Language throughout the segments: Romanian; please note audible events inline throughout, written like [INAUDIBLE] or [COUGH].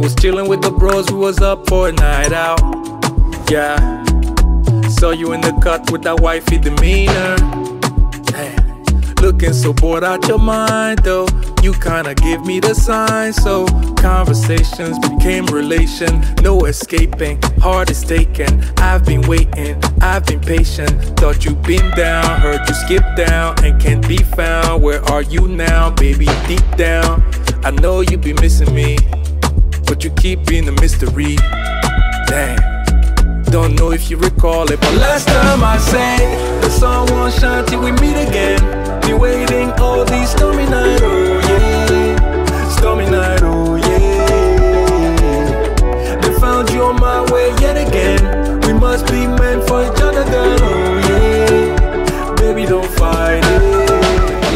Was chilling with the bros, we was up for a night out. Yeah. Saw you in the cut with that wifey demeanor. Hey. Looking so bored out your mind though. You kinda give me the sign, so conversations became relation. No escaping, heart is taken. I've been waiting, I've been patient. Thought you been down, heard you skip down and can't be found. Where are you now, baby? Deep down, I know you be missing me, but you keep being a mystery. Damn. Don't know if you recall it, but last time I sang, the sun won't shine till we meet again. Be waiting all these stormy nights, oh yeah, stormy night, oh yeah. They found you on my way yet again. We must be meant for each other, girl, oh yeah. Baby, don't fight it.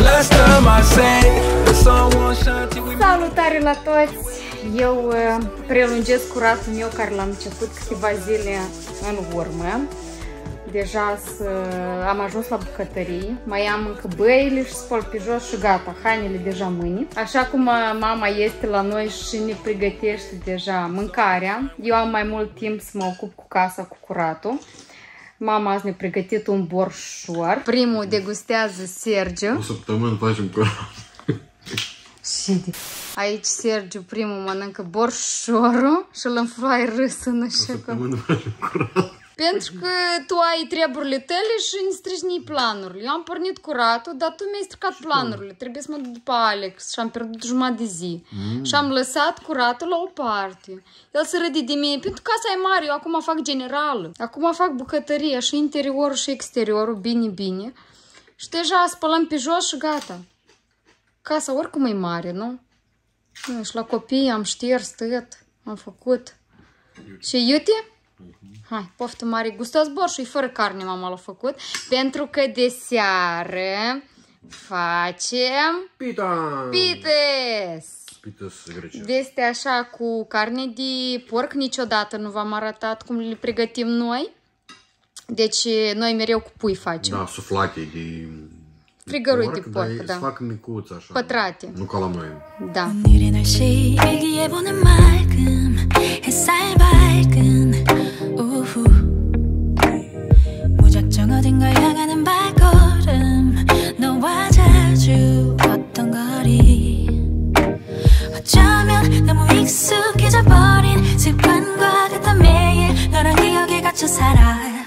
Last time I sang, the sun won't shine till we meet Salutare la toți! Eu uh, prelungesc curatul meu care l-am început câteva zile în urmă. Deja să, am ajuns la bucătării, mai am încă băile și spăl pe jos și gata, hainele deja mâine. Așa cum uh, mama este la noi și ne pregătește deja mâncarea, eu am mai mult timp să mă ocup cu casa, cu curatul. Mama azi ne-a pregătit un borșor. Primul degustează Sergiu. O săptămână facem curat. Și de... Aici Sergiu primul mănâncă borșorul și îl înfloaie râsă O așa că... săptămână facem curat. Pentru că tu ai treburile tale și îmi strici planurile. Eu am pornit curatul, dar tu mi-ai stricat planurile. Trebuie să mă duc după Alex și am pierdut jumătate de zi. Mm. Și am lăsat curatul la o parte. El se râde de mine, pentru că casa e mare, eu acum fac generală. Acum fac bucătărie și interiorul și exteriorul, bine, bine. Și deja spălăm pe jos și gata. Casa oricum e mare, nu? Nu, Și la copii am șters tot, am făcut. Și iute? Hai, poftă mare, gustos borșul, e fără carne mama l-a făcut, pentru că de seară facem Pita! pites. Pita să grece. Este așa cu carne de porc, niciodată nu v-am arătat cum le pregătim noi. Deci noi mereu cu pui facem. Da, suflate de... пригороде порк, да. Потрати. Ну, каламаем. Да. 어쩌면 너무 익숙해져 버린 습관과 같아 매일 너랑 기억에 갇혀 살아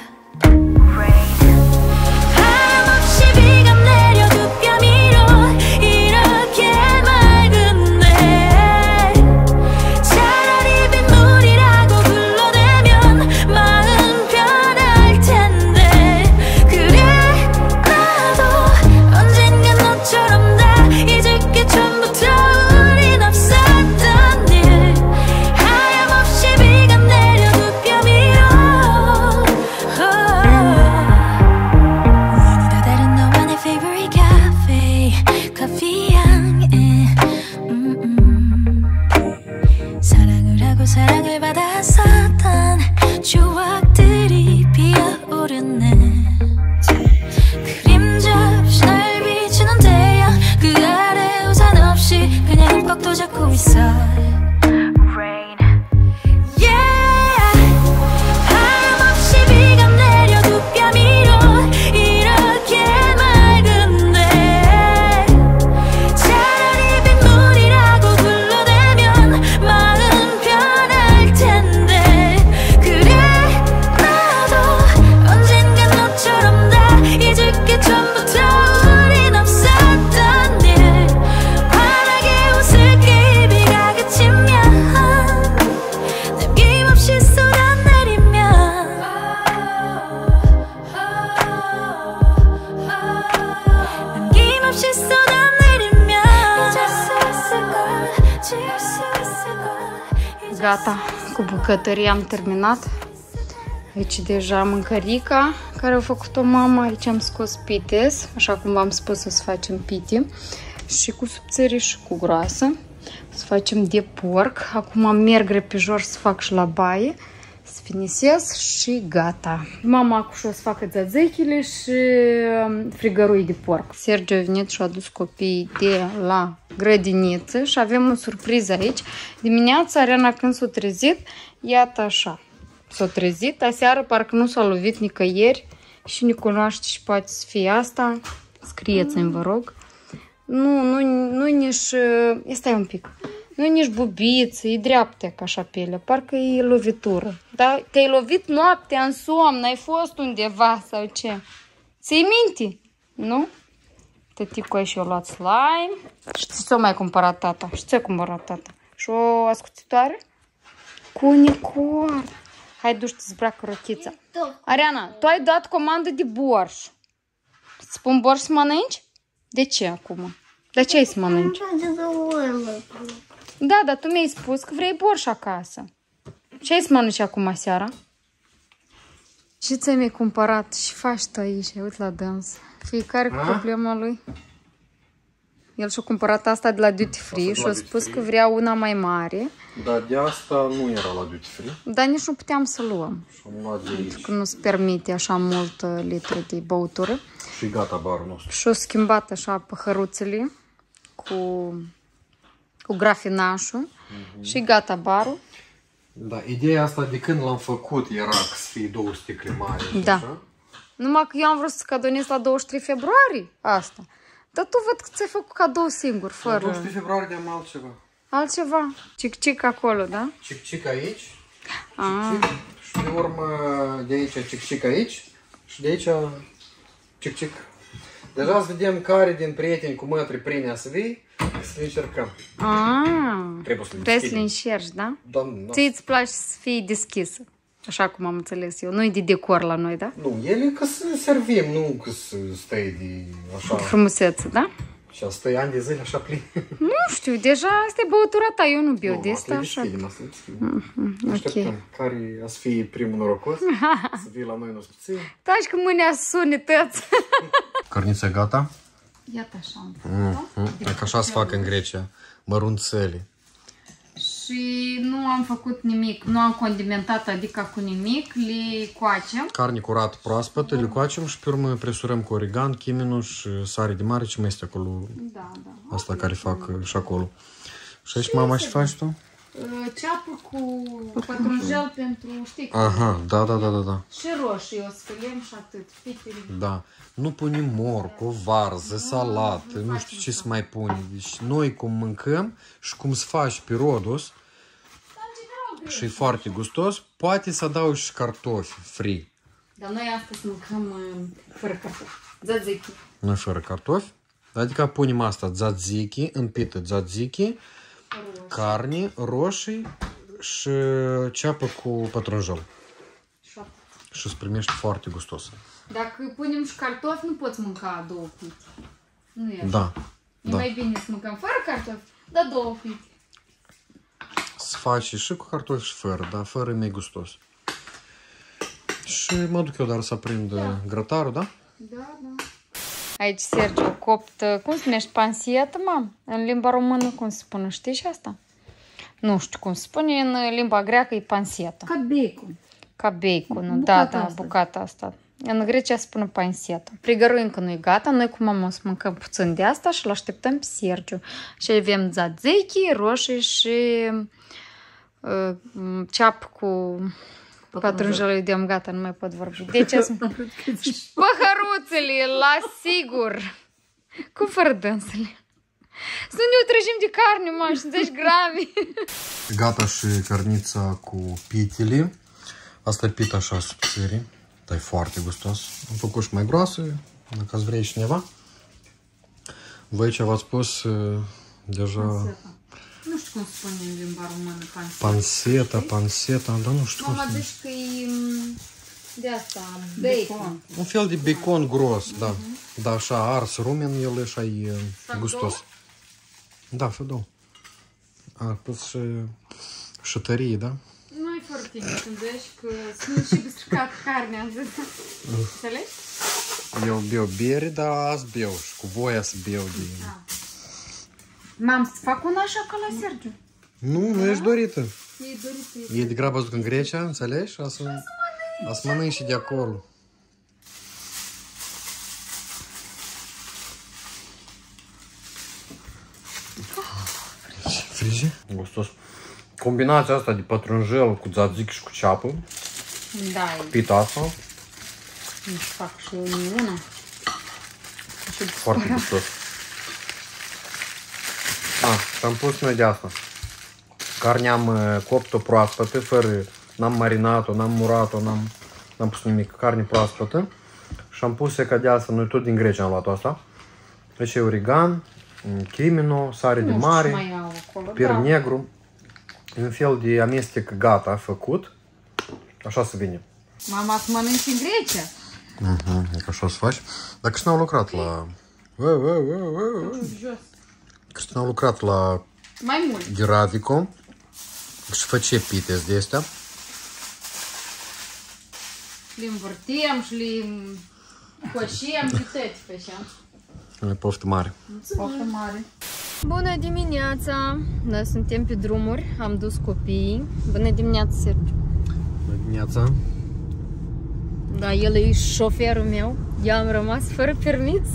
cu bucătăria am terminat. Aici deja mâncărica care au făcut-o mama. Aici am scos pites, așa cum v-am spus să facem pite. Și cu subțire și cu groasă. Să facem de porc. Acum merg repejor să fac și la baie. Să finisez și gata. Mama acum și o să facă zăzăchile și um, frigărui de porc. Sergiu a venit și a adus copiii de la grădiniță și avem o surpriză aici. Dimineața, Ariana când s-a trezit, iată așa. S-a trezit, aseară parcă nu s-a lovit nicăieri și nu cunoaște și poate să fie asta. Scrieți-mi, vă rog. Nu, nu, nu nici... Ia stai un pic. Nu nici bubiță, e dreaptă ca așa pielea, parcă e lovitură. Da? Te-ai lovit noaptea în somn, ai fost undeva sau ce? Ți-i minte? Nu? Tăticu și-o luat slime. Știi ce mai cumpărat tata? Știi ce a cumpărat tata? Și o ascuțitoare? Cu unicorn. Hai, du-te, zbracă rochița. Ariana, tu ai dat comandă de borș. Îți spun borș să mănânci? De ce acum? De ce ai să mănânci? Da, dar tu mi-ai spus că vrei borș acasă. Ce ai să mănânci acum seara? Și ți mi-ai cumpărat și faci tu aici, uite la dans. Fiecare cu A? problema lui. El și-a cumpărat asta de la Duty Free și a Duty spus Free. că vrea una mai mare, Dar de asta nu era la duty free. dar nici nu puteam să luăm. Și am luat de aici. Că nu se permite așa mult uh, litru de băutură. Și gata barul nostru. Și-a schimbat așa păhăruțele cu, cu grafinașul și gata barul. Da, ideea asta de când l-am făcut era să fie două sticle mari. și Da. așa. Numai că eu am vrut să cadonez la 23 februarie asta. Dar tu văd că ți-ai făcut cadou singur, La fără 12 februarie am altceva. altceva. Cic-cic acolo, da? Cic-cic aici. Ah. Cic-cic. Și de urmă de aici cic-cic aici. Și de aici cic-cic. Deja să vedem care din prieteni cu mătri prine să vii, să le încercăm. Ah. Trebuie să le Trebuie să le deschidem. încerci, da? Da, nu, Ție îți place să fie deschisă. Așa cum am înțeles eu. Nu e de decor la noi, da? nu, ele că să servim, nu că să stai de așa. Frumusețe, da? Și a stai ani de zile așa plin. Nu știu, deja asta e băutura ta, eu nu beau Nu, de asta asta, le așa. deschidem, asta le deschidem. Așteptăm. Care a să fie primul norocos, [LAUGHS] să fie la noi în ospiție. Taci că mâinea sune tăți. [LAUGHS] Cărnița gata? Iată așa. Mm-hmm. Că așa se fac în Grecia. Mărunțele. Și nu am făcut nimic, nu am condimentat, adică cu nimic, le coacem. Carne curat proaspătă, le coacem și pe urmă presurăm cu origan, chiminul și sare de mare, ce mai este acolo, Da, da. asta care fac uh, și acolo. Și aici mama ce faci tu? Uh, Ceapă cu pătrunjel pentru, știi, Aha, da, da, da, da, da. și roșii o sfâliem și atât. Fitele. Da. Nu punem morcov, varză, salată, nu știu ce să mai pune. Deci noi cum mâncăm și cum să faci pe Rodos și e foarte gustos, poate să adaugi și cartofi free. Dar noi astăzi mâncăm uh, fără cartofi. Zazichi. Nu fără cartofi. Adică punem asta, tzatziki, împită tzatziki, carne, roșii și ceapă cu pătrunjel. Și atât. Și îți primești foarte gustos. Dacă punem și cartofi, nu poți mânca două pite. Nu e așa. Da. E da. mai bine să mâncăm fără cartofi, dar două pite. Se face și cu cartofi și fără, dar fără e mai gustos. Și mă duc eu doar să aprind da. grătarul, da? Da, da. Aici Sergiu copt, uh, cum se numește, pansietă, mam? În limba română cum se spune, știi și asta? Nu știu cum se spune, în uh, limba greacă e pansietă. Ca bacon. Ca bacon, da, Bucata da, asta. bucata asta. În Grecia se spune pansietă. Frigărul încă nu e gata, noi cu mama o să mâncăm puțin de asta și îl așteptăm pe Sergiu. Și avem tzatziki, roșii și uh, ceap cu pătrunjelul vedem gata, nu mai pot vorbi. Deci [LAUGHS] sunt păhăruțele, la sigur. Cu fără dânsele. Să nu ne trăjim de carne, mă, 50 grame. Gata și cărnița cu pitili. Asta e pita așa subțire. Dar e foarte gustos. Am făcut și mai groasă, dacă ați vrei cineva. Voi aici v-ați spus uh, deja Nu știu cum se spune în limba română pansietă. panseta, panseta, dar nu știu cum Mama se zici că e mm, de asta, bacon. Un fel de bacon gros, da. Da, așa ars rumen, el e așa e gustos. Da, fădou. A pus și, și tărie, da? Nu e foarte bine când zici că sunt și biscuitat [LAUGHS] carnea, am zis. Înțelegi? Eu beau bere, dar azi beau și cu voia să beau de... Mam, să fac una așa ca la Sergiu. Nu, nu ești dorită. E dorit să E de grabă duc în Grecia, înțelegi? A să, a să mănânci și de acolo. frige. Gustos. Combinația asta de pătrunjel cu tzatziki și cu ceapă, Da, pita asta, îmi fac și eu una. Și foarte gustos. Ah, și am pus noi de asta. Carnea am uh, copt-o proaspătă, fără, n-am marinat-o, n-am murat-o, n-am, n-am pus nimic, carne proaspătă. Și am pus ca de asta, noi tot din Grecia am luat asta. Deci e origan, chimino, sare de nu știu ce mare, mai au acolo. pier da. negru. E un fel de amestec gata, făcut. Așa se vine. Mama să mănânci în Grecia. Mhm, e ca așa o să faci. Dar Cristina a lucrat la... Ue, ue, ue, ue, ue. Jos. Cristina a lucrat la Mai mult. Gheratico și face pite de astea. Le învârtim și le coșiem și tăți pe așa. E poftă mare. Poftă mare. Bună dimineața! Noi suntem pe drumuri, am dus copiii. Bună dimineața, Sergiu! Bună dimineața. Da, el e șoferul meu. Eu am rămas fără permis.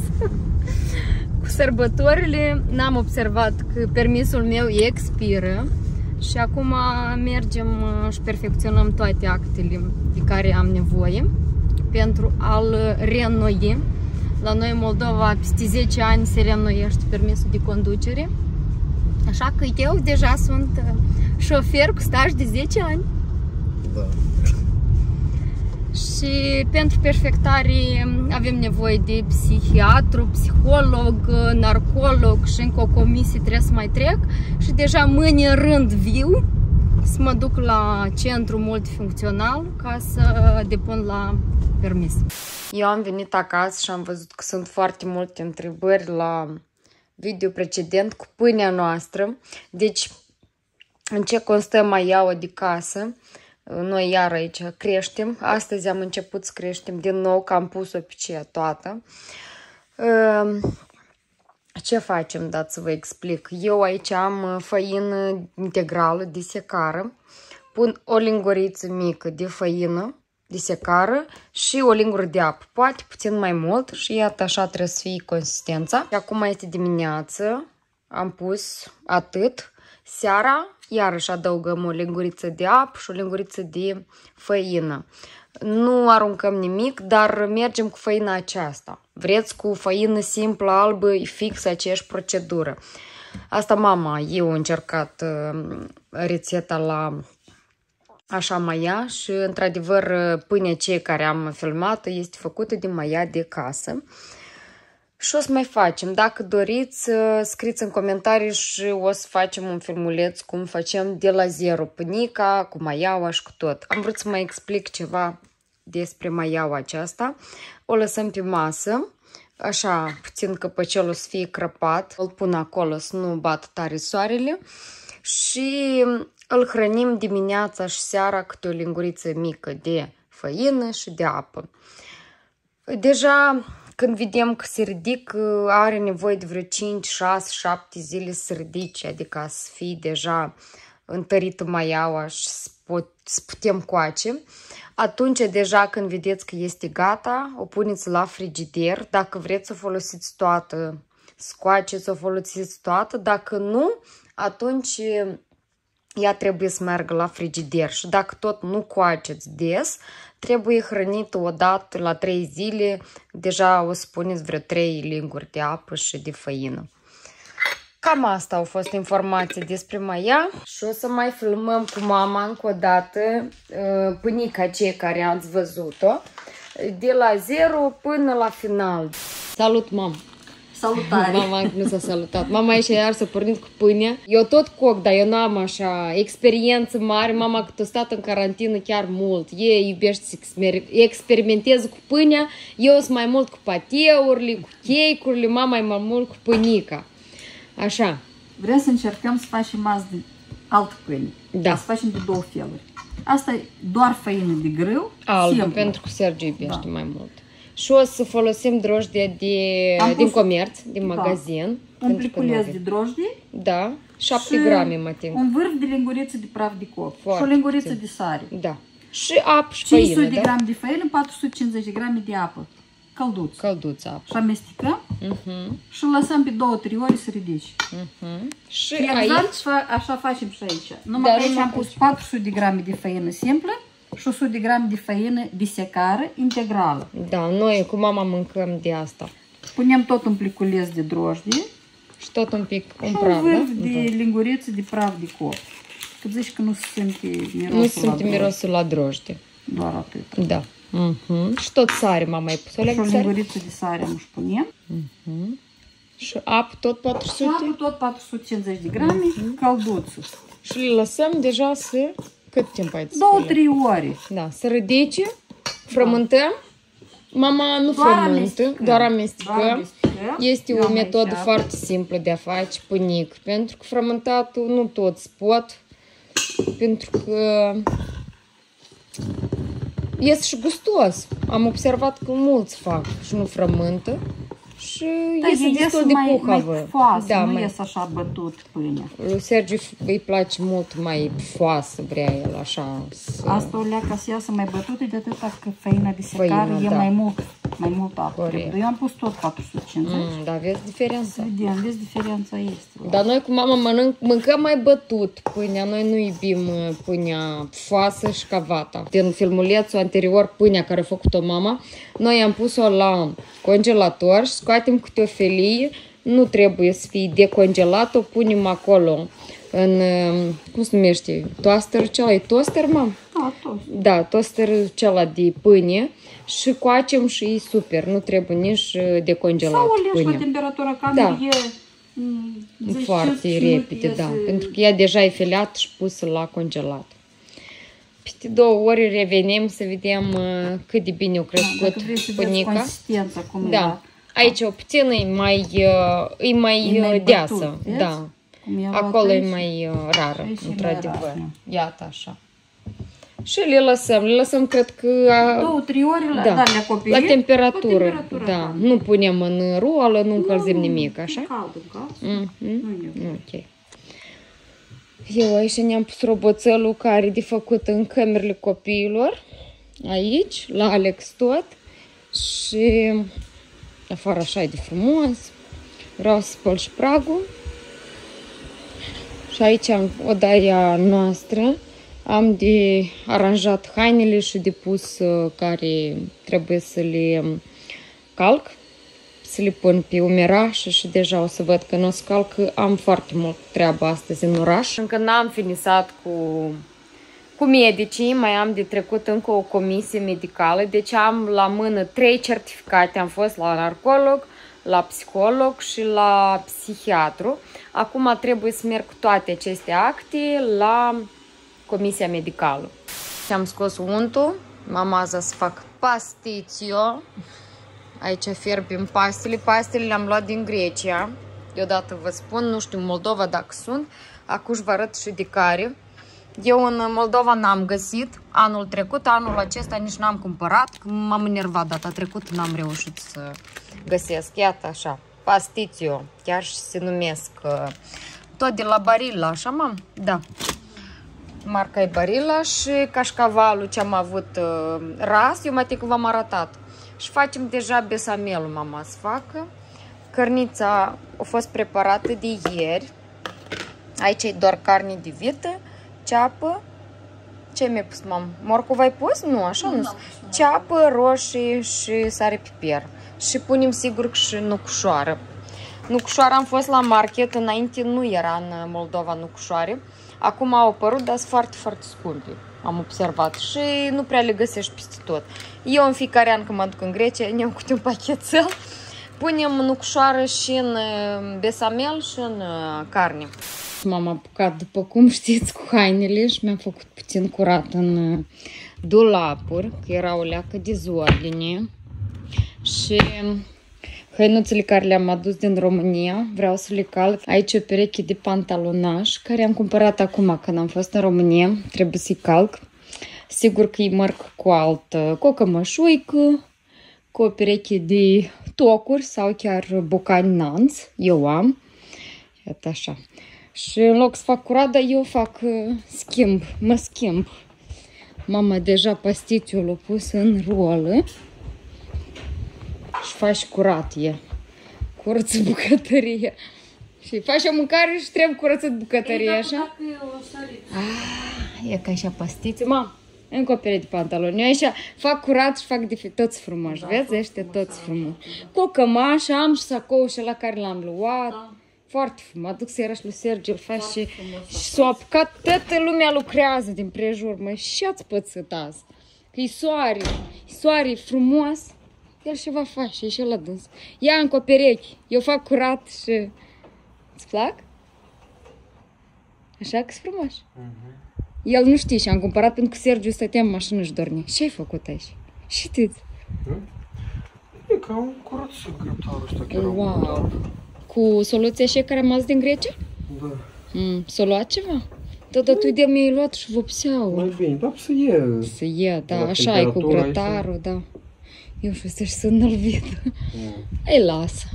Cu sărbătorile n-am observat că permisul meu expiră și acum mergem uh, și perfecționăm toate actele de care am nevoie pentru a-l reînnoi. La noi în Moldova peste 10 ani se reînnoiește permisul de conducere. Așa că eu deja sunt uh, șofer cu staj de 10 ani. Da. Și pentru perfectare avem nevoie de psihiatru, psiholog, narcolog și încă o comisie trebuie să mai trec. Și deja mâine în rând viu să mă duc la centru multifuncțional ca să depun la permis. Eu am venit acasă și am văzut că sunt foarte multe întrebări la video precedent cu pâinea noastră. Deci, în ce constă maiaua de casă? Noi iar aici creștem. Astăzi am început să creștem din nou, că am pus-o pe ceea toată. Ehm, Ce facem, dați să vă explic. Eu aici am făină integrală de secară. Pun o linguriță mică de făină de secară și o lingură de apă. Poate puțin mai mult și iată așa trebuie să fie consistența. Și acum este dimineață. Am pus atât. Seara iarăși adăugăm o linguriță de apă și o linguriță de făină. Nu aruncăm nimic, dar mergem cu făina aceasta. Vreți cu făină simplă, albă, e fix aceeași procedură. Asta mama, eu am încercat uh, rețeta la așa maia și într-adevăr pâinea ce care am filmat este făcută din maia de casă. Și o să mai facem. Dacă doriți, scriți în comentarii și o să facem un filmuleț cum facem de la zero pânica, cu maiaua și cu tot. Am vrut să mai explic ceva despre maiaua aceasta. O lăsăm pe masă, așa puțin căpăcelul să fie crăpat. Îl pun acolo să nu bat tare soarele și îl hrănim dimineața și seara câte o linguriță mică de făină și de apă. Deja când vedem că se ridică, are nevoie de vreo 5, 6, 7 zile să ridice, adică să fie deja întărită maiaua și să, pot, să putem coace. Atunci, deja când vedeți că este gata, o puneți la frigider. Dacă vreți să o folosiți toată, scoaceți, o folosiți toată. Dacă nu, atunci ea trebuie să meargă la frigider și dacă tot nu coaceți des, trebuie hrănită o dată la 3 zile, deja o să puneți vreo 3 linguri de apă și de făină. Cam asta au fost informații despre Maia și o să mai filmăm cu mama încă o dată pânica cei care ați văzut-o de la zero până la final. Salut, mam! Salutare! Mama nu s-a salutat. Mama aici iar s-a pornit cu pâine. Eu tot coc, dar eu n-am așa experiență mare. Mama cât a stat în carantină chiar mult. Ei iubește să exper- experimenteze cu pâinea. Eu sunt mai mult cu pateurile, cu cheicurile, mama mai, mai mult cu pâinica. Așa. Vrem să încercăm să facem azi de altă pâine. Da. Să facem de două feluri. Asta e doar făină de grâu, Albă, simplu. pentru că Sergiu iubește Da. mai mult. Și o să folosim drojdie de, Am din pus- comerț, din Da. magazin. Un pentru că nu pliculeț avem. de drojdie Da, 7 și grame mă ating. un vârf de linguriță de praf de coc Foarte și o linguriță puțin. de sare. Da. Și apă și 500 făină, de da? grame de făină, 450 de grame de apă. călduț. Călduța apă. Și amestecăm Mhm, și îl lăsăm pe două-trei ore să ridici. mhm. Și Și exact aici, fa- așa facem și aici. Numai Dar că aici numai am pus 400 de grame de făină simplă și 100 de grame de făină de secară integrală. da, noi cu mama mâncăm de asta. Punem tot un pliculeț de drojdie Și tot un pic un și un praf, vârf da? de linguriță de praf de cop. Că zici că nu se simte mirosul Nu la simte drojdie. mirosul la drojdie. Doar atât. Da. Mhm. Și tot sare mama ai pus o Și o leagă de sare? linguriță de sare își punem. Și apă tot 400? Și apă tot 450 de grame, Mhm. călduțul. Și le lăsăm deja să... Cât timp ai zis? Două-trei ore. Da, să ridice, frământăm. Mama nu Doar frământă, amestecăm. doar amestecăm. Doar amestecăm. Este Eu o am metodă aici apă. foarte simplă de a face pânic, pentru că frământatul nu toți pot, pentru că este și gustos. Am observat că mulți fac și nu frământă și Da, este iese destul de mai, puhavă. mai foasă, da, nu mai, iese așa bătut pâinea. lui Sergiu îi place mult mai foasă, vrea el așa. Să... Asta o leacă să iasă mai bătută de atâta că făina de secară Făina, e da. mai mult, mai mult apă. Corect. trebuie. Eu am pus tot 450. Mm, da, vezi diferența. Vedem, vezi diferența este. Dar noi cu mama mănânc, mâncăm mai bătut pâinea. Noi nu iubim uh, pâinea foasă și cavata. Din filmulețul anterior, pâinea care a făcut-o mama, noi am pus-o la congelator și scoatem câte o felie. Nu trebuie să fie decongelat, o punem acolo în, uh, cum se numește, toaster, cela e toaster, mam? Da, tot. Da, toasterul cela de pâine și coacem și e super, nu trebuie nici uh, decongelat Sau o legi la pâinea. temperatura camerei Da. e mm, 10 Foarte minute repede, iese- da. Pentru că ea deja e filiat și pusă la congelat. Peste două ore revenim să vedem uh, cât de bine a Da, crescut Dacă vrei să vezi pânica. consistența cum e. Da. Aici o puțin e mai, uh, e mai, E mai uh, deasă. bătut, vezi? da. Cum e luat Acolo e aici. mai uh, rară, Aici e mai într-adevăr. rar, Iată așa. Și le lăsăm, le lăsăm, cred că... uh, Două, trei ore, la, da, da, le acoperim. la temperatură. La temperatură da. caldă. Nu punem în roală, nu încălzim nimic, așa? E cald, în cald. Mhm. Nu e Ok. Eu aici ne-am pus roboțelul care e de făcut în camerele copiilor. Aici, la Alex tot. Și afară așa e de frumos. Vreau să spăl și pragul. Și aici am odaia noastră. Am de aranjat hainele și de pus uh, care trebuie să le calc să le pun pe umeraș și deja o să văd că nu o să calc, că am foarte mult treabă astăzi în oraș. Încă n-am finisat cu, cu medicii, mai am de trecut încă o comisie medicală, deci am la mână trei certificate. Am fost la narcolog, la psiholog și la psihiatru. Acum trebuie să merg cu toate aceste acte la comisia medicală. Și am scos untul, mama a zis să fac pastițio, Aici fierbim pastile. Pastile le-am luat din Grecia. Deodată vă spun, nu știu Moldova dacă sunt. Acum vă arăt și de care. Eu în Moldova n-am găsit. Anul trecut, anul acesta nici n-am cumpărat. că M-am enervat data trecută, n-am reușit să găsesc. Iată așa, pastițio, chiar și se numesc. uh, Tot de la Barilla, așa mam? Da. Marca e Barilla și cașcavalul ce am avut uh, ras, eu mai că v-am arătat. Și facem deja besamelul, mama să facă. Cărnița a fost preparată de ieri. Aici e doar carne de vită, ceapă. Ce mi-ai pus, mam? Morcov ai pus? Nu, așa nu. Ceapă, roșii și sare piper. Și punem sigur că și nucușoară. Nucușoara am fost la market, înainte nu era în Moldova nucușoare. Acum au apărut, dar sunt foarte, foarte scumpe. Am observat și nu prea le găsești peste tot. Eu în fiecare an când mă duc în Grecia, ne câte un pachetel. Punem nucușoară și în uh, besamel și în uh, carne. M-am apucat, după cum știți, cu hainele și mi-am făcut puțin curat în uh, dulapuri, că era o leacă de zordine. Și hăinuțele care le-am adus din România, vreau să le calc. Aici o pereche de pantalonaj, care am cumpărat acum când am fost în România. Trebuie să-i calc. Sigur că îi mărc cu altă, cu o cămășuică, cu o pereche de tocuri sau chiar bocani nanț. Eu am. Iată așa. Și în loc să fac curat, dar eu fac uh, schimb, mă schimb. Mama deja pastițiul l-a pus în rolă. Și faci curat, e. Curăță bucătărie. Și faci o mâncare și trebuie curățat bucătărie, așa? Ah, e ca așa pastițe. Mam, încă o pereche de pantaloni. Eu așa fac curat și fac difi- toți frumoși. Vezi? Ăștia toți frumoși. Cu o cămașă, am și sacou și la care l-am luat. Foarte frumos. Aduc să era și lui Sergiu, îl faci și, și s-a apucat, toată lumea lucrează din prejur, mă, și ați pățit azi. Că e soare, e soare frumos, el și va face, e și la dâns. Ia încă o pereche, eu fac curat și... Îți plac? Așa că sunt frumos. El nu știe și am cumpărat pentru că Sergiu stătea în mașină și dormea. Ce ai făcut aici? Și tu? E ca un curăț grătarul ăsta chiar au Wow! Cu soluția și care am adus din Grecia? Da. Mm, s-a luat ceva? Da, dar tu de mi-ai luat și vopseaua. Mai bine, da, să e. Să ia, da, La așa e cu temperatura grătarul, da. Eu știu să-și să înălvit. Ei, lasă.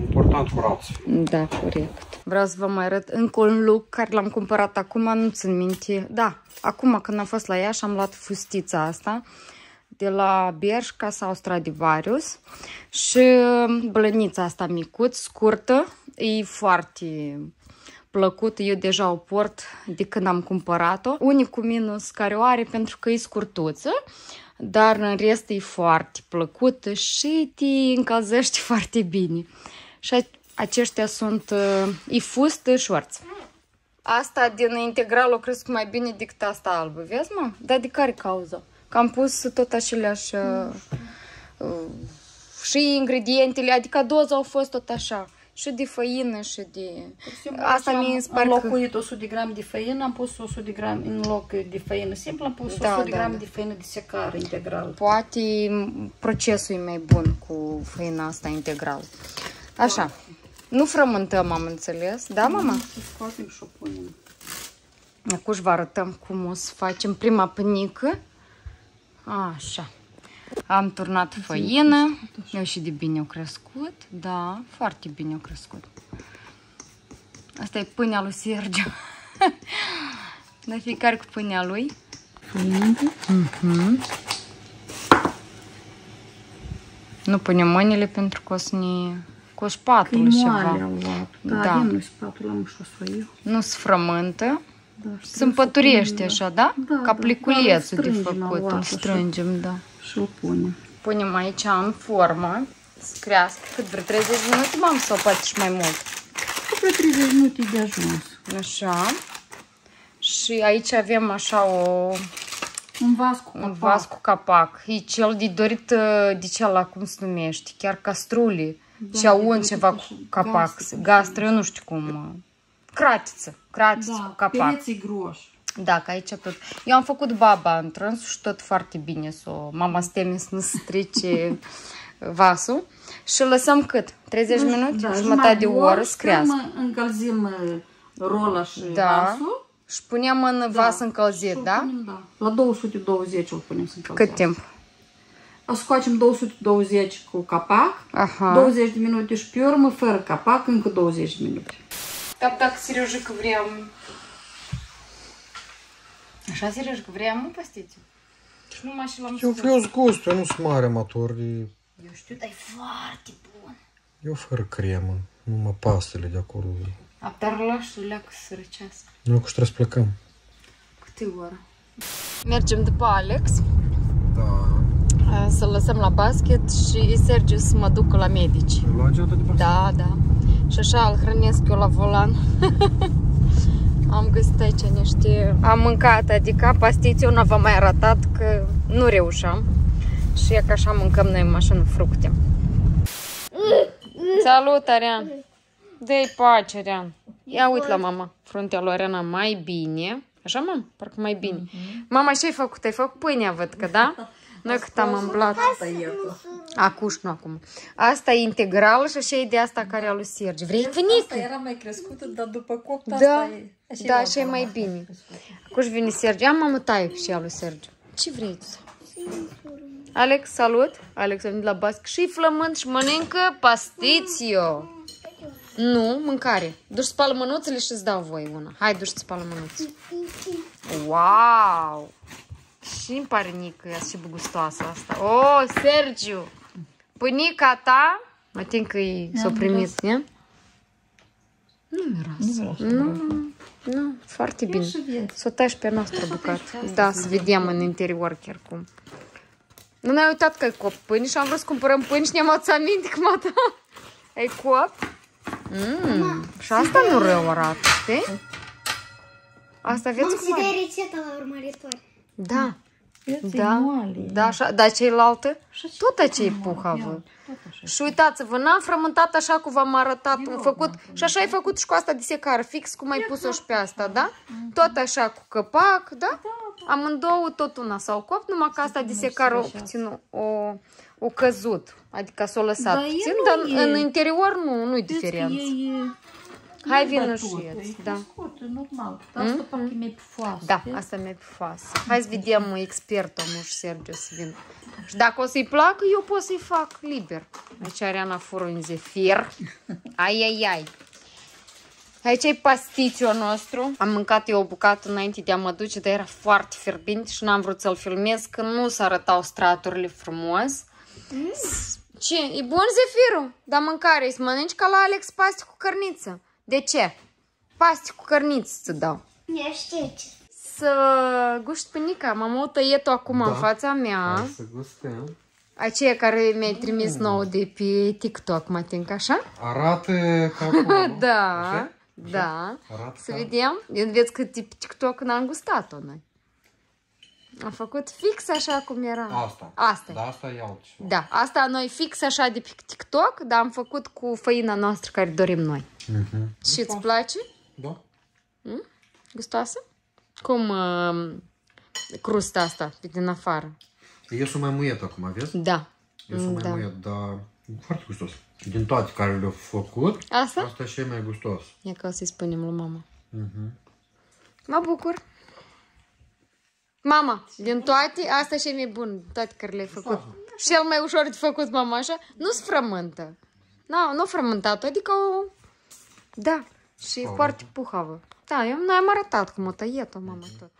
Important curat. Da, corect. Vreau să vă mai arăt încă un look care l-am cumpărat acum, nu țin minte. Da, acum când am fost la Iași am luat fustița asta de la Bershka sau Stradivarius și blănița asta micuț, scurtă, e foarte plăcut, eu deja o port de când am cumpărat-o. Unicul minus care o are pentru că e scurtuță, dar în rest e foarte plăcută și te încălzește [LAUGHS] foarte bine. Și a- aceștia sunt uh, e fustă shorts. Asta din integral o cresc mai bine decât asta albă, vezi mă? Dar de care cauză? Că am pus tot aceleași uh, uh, și ingredientele, adică doza au fost tot așa. Și de făină și de... Asta mi îmi am că... înlocuit 100 de grame de făină, am pus 100 de grame în loc de făină simplă, am pus 100 Da, de da, grame da. de făină de secare integral. Poate procesul e mai bun cu făina asta integral. Așa. Nu frământăm, am înțeles. Da, mama? Să scoatem și o punem. Acum vă arătăm cum o să facem prima pânică. Așa. Am turnat făină. Eu și de bine au crescut. Da, foarte bine au crescut. Asta e pâinea lui Sergiu. [LAUGHS] da, fiecare cu pâinea lui. Mhm. Nu punem mâinile pentru că o să ne... cu o Că e spatulă moale ceva. au luat. Da, Da. da. nu spatula, am și o să o iau. Nu se frământă. Da, și Se trebuie să împăturește punem, așa, da? Da, Ca da. pliculețul Da, de îl strângem făcut. la Îl așa. strângem, da. Și o punem. Punem aici în formă să crească cât vreo 30 minute, m-am să o poate și mai mult. Cu vreo 30 minute de ajuns. Așa. Și aici avem așa o, Un vas cu un capac. vas cu capac. E cel de dorit uh, de ceala, cum se numește, chiar castrule. Da, și au de un dorit ceva așa, cu capac. gastră, Gastră, eu nu știu cum. uh, Cratiță. Cratiță cu Da, capac. pereții groși. Da, că aici tot. Eu am făcut baba în trans și tot foarte bine. So, mama se teme să nu strice [LAUGHS] vasul. Și îl lăsăm cât? 30 minute? Da, jumătate de oră să crească. stăm, încălzim uh, rola și Da. vasul. Și punem în vas Și încălzit, îl da? punem, da? La 220 îl punem să încălzească. Cât timp? O scoatem 220 cu capac, Aha. 20 de minute și pe urmă fără capac, încă 20 de minute. Так, так, Сережика, vrem. Așa, Serejcă, vrea mult nu Numai și la Eu vreau eu nu sunt mare amator. Eu știu, dar e foarte bun. Eu fără cremă, numai pastele de acolo. Aptarlașul leacă să răcească. Nu, că trebuie să plecăm. Câte oră? Mergem după Alex. Da. Să lăsăm la basket și Sergiu să mă ducă la medici. La de basket? Da, da. Și așa îl hrănesc eu la volan. [LAUGHS] Am găsit aici niște... Am mâncat, adică pastiți, eu nu v-am mai arătat că nu reușeam. Și e că așa mâncăm noi în mașină fructe. Salut, Arian! Dă-i pace, Arian. Ia uite la mama. Fruntea lui Ariana mai bine. Așa, mama? Parcă mai bine. Mama, ce ai făcut? Ai făcut pâinea, văd că, da? [LAUGHS] Noi cât am îmblat. Acuș, nu acum. Asta e integral și așa e de asta care a lui Sergi. Vrei venică? era mai crescută, dar după copt Da, da, așa e mai bine. Acum vine Sergi. Am mamă tai și a lui Sergi. Ce vrei tu? Alex, salut! Alex a venit la basc și flământ și mănâncă pastițio. Nu, mâncare. Duci spală mânuțele și îți dau voi una. Hai, duci spală mânuțele. Wow! Și îmi pare nică, ea și gustoasă asta. Oh, Sergiu! Pânica ta, mă tin că e s-o primit, ne? Nu miroasă. Nu, nu, foarte bine. și vezi. Să o tași pe noastră bucată. asta Da, să vedem în interior chiar cum. Nu ne-ai uitat că ai copt pâini și am vrut să cumpărăm pâini și ne-am adus aminte cum a ta. Ai copt? Mm, și asta nu rău arată, știi? Asta veți Mama, cum să are. dai rețeta la urmăritoare. Da, Vezi, da, e moale. da, așa, dar cealaltă, Și ce tot tot ce e moale, puhavă. ia, tot așa. Și uitați-vă, n-am frământat așa cum v-am arătat, am făcut, și așa ai făcut și cu asta de secară, fix cum ai pus-o și pe asta, da? Tot așa cu căpac, da? Amândouă tot una s-au copt, numai că asta de secară o puțin o, o căzut, adică s-o lăsat Dar e puțin, nu dar e- în interior nu, nu-i Vezi că diferență. E- e- Hai, e vină bătut, și e ieți, da. crescut, e normal. Dar asta parcă e mai pufoasă. Da, vezi? asta mi-e pufoasă. Hai să vedem expertul meu și Sergiu să vină. Și dacă o să-i placă, eu pot să-i fac liber. Aici Ariana fură un zefir. Ai, ai, ai. Aici e pastițiul nostru. Am mâncat eu o bucată înainte de a mă duce, dar era foarte fierbinte și n-am vrut să-l filmez, că nu se arătau straturile frumos. Ce? E bun zefirul? Dar mâncare, să mănânci ca la Alex paste cu cărniță. De ce? Paste cu cărniță să dau Eu știu ce. să guști pânica. M-am o tăiet acum în fața mea. Hai să gustăm. Aceea care mi-ai trimis nouă de pe TikTok, mă tinc așa? Arată ca [LAUGHS] acolo. nu? Da, Așa? da. Arată Să ca- vedem. Eu vezi că tip TikTok n-am gustat-o noi. Am făcut fix așa cum era. Asta. Asta. Da, asta e altceva. Da, asta noi fix așa de pe TikTok, dar am făcut cu făina noastră care dorim noi. Mhm. Și îți place? Da. Gustoasă? Cum uh, crusta asta pe din afară? Eu sunt mai muiet acum, vezi? Da. Eu sunt mai da. muiet, dar e foarte gustos. Din toate care le-au făcut, Asta? asta e cel mai gustos. E ca să-i spunem lui mama. Mhm. Mă bucur. Mama, din toate, asta și e mai bun, toate care le-ai făcut. Cel mai ușor de făcut, mama, așa, nu-ți frământă. Nu, nu frământat, adică o... Da, și e foarte puhavă. Da, eu noi am arătat cum o tăiet-o, mama, tot.